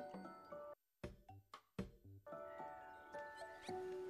Thank you.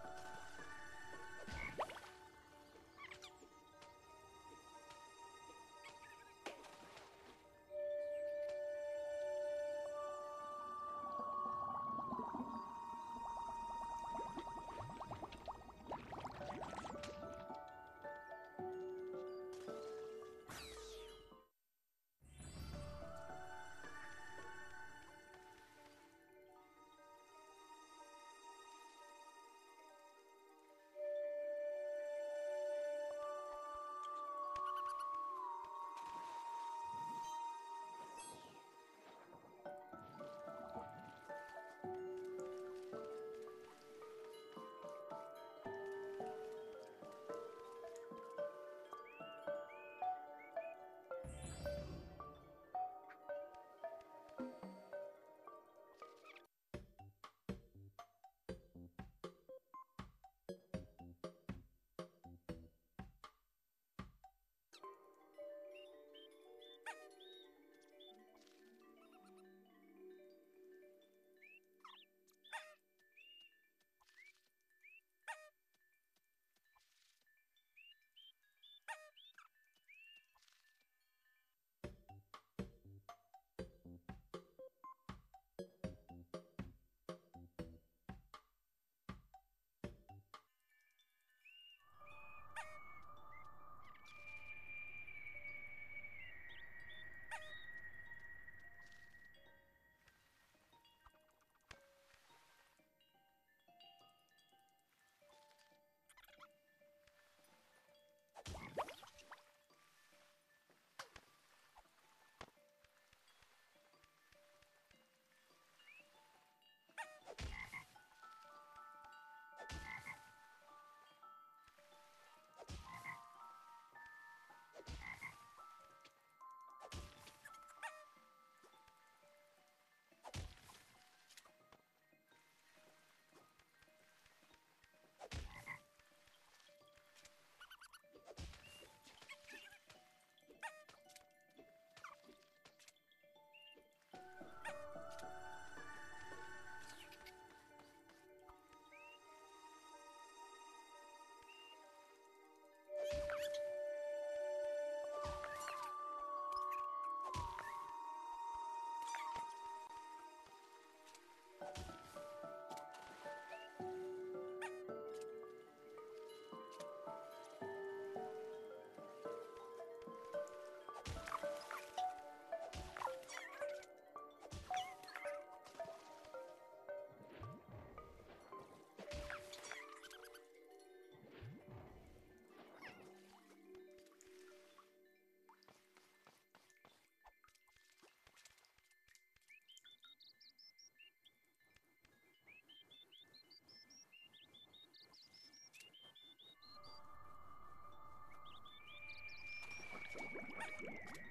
Ha ha ha!